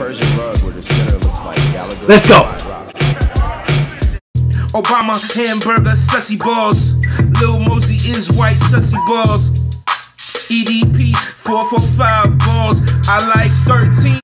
Persian rug where the center looks like Gallagher. Let's go. Obama hamburger sussy balls. Lil Mosey is white sussy balls. EDP 445 balls. I like 13.